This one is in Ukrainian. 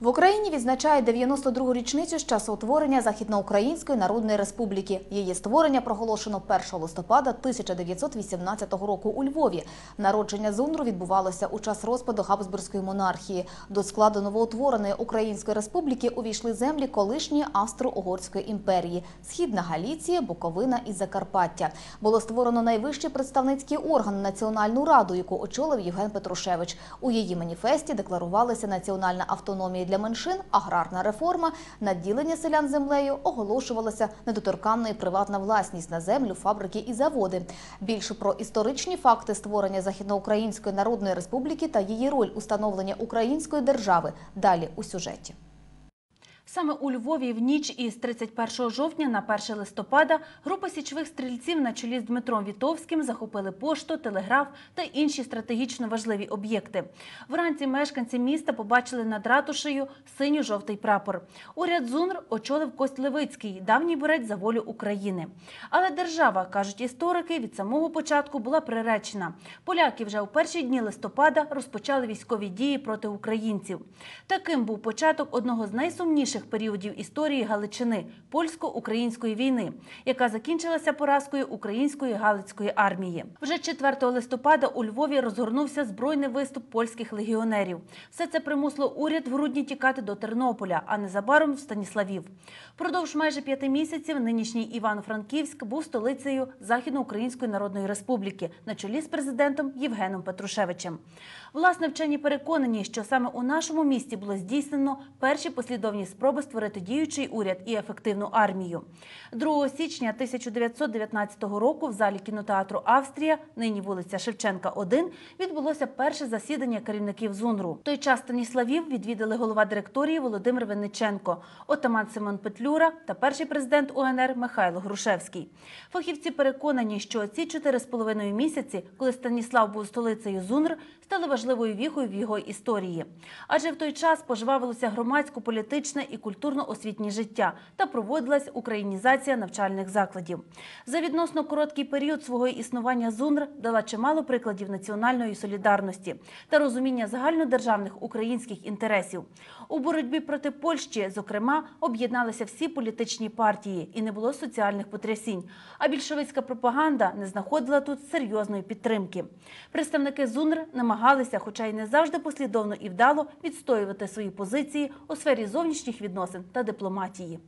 В Україні відзначають 92-гу річницю з часу утворення Західноукраїнської Народної Республіки. Її створення проголошено 1 листопада 1918 року у Львові. Народження ЗУНРу відбувалося у час розпаду Габсбурзької монархії. До складу новоутвореної Української Республіки увійшли землі колишньої Австро-Угорської імперії – Східна Галіція, Буковина і Закарпаття. Було створено найвищий представницький орган – Національну раду, яку очолив Євген Петрушевич. У її маніфесті декларувалися національна автономія для меншин, аграрна реформа, наділення селян землею, оголошувалася недоторканна і приватна власність на землю, фабрики і заводи. Більше про історичні факти створення Західноукраїнської Народної Республіки та її роль у становленні української держави далі у сюжеті. Саме у Львові в ніч із 31 жовтня на 1 листопада група січових стрільців на чолі з Дмитром Вітовським захопили пошту, телеграф та інші стратегічно важливі об'єкти. Вранці мешканці міста побачили над ратушею синьо-жовтий прапор. Уряд ЗУНР очолив Кость Левицький, давній борець за волю України. Але держава, кажуть історики, від самого початку була приречена. Поляки вже у перші дні листопада розпочали військові дії проти українців. Таким був початок одного з найсумніших періодів історії Галичини польсько-української війни, яка закінчилася поразкою української галицької армії. Вже 4 листопада у Львові розгорнувся збройний виступ польських легіонерів. Все це примусило уряд в грудні тікати до Тернополя, а незабаром в Станіславів. Продовж майже п'яти місяців нинішній Івано-Франківськ був столицею Західноукраїнської Народної Республіки на чолі з президентом Євгеном Петрушевичем. Власне, вчені переконані, що саме у нашому місті було здійснено перші послідовні спроби створити діючий уряд і ефективну армію. 2 січня 1919 року в залі кінотеатру Австрія, нині вулиця Шевченка, 1, відбулося перше засідання керівників ЗУНРу. Той час Станіславів відвідали голова директорії Володимир Винниченко, отаман Симон Петлюра та перший президент УНР Михайло Грушевський. Фахівці переконані, що ці чотири з половиною місяці, коли Станіслав був столицею ЗУНР, стали важливою віхою в його історії. Адже в той час пожвавилося громадсько-політичне і культурно-освітнє життя та проводилась українізація навчальних закладів. За відносно короткий період свого існування ЗУНР дала чимало прикладів національної солідарності та розуміння загальнодержавних українських інтересів. У боротьбі проти Польщі, зокрема, об'єдналися всі політичні партії і не було соціальних потрясінь. А більшовицька пропаганда не знаходила тут серйозної підтримки. Представники ЗУНР намагалися, хоча й не завжди послідовно і вдало, відстоювати свої позиції у сфері зовнішніх відносин та дипломатії.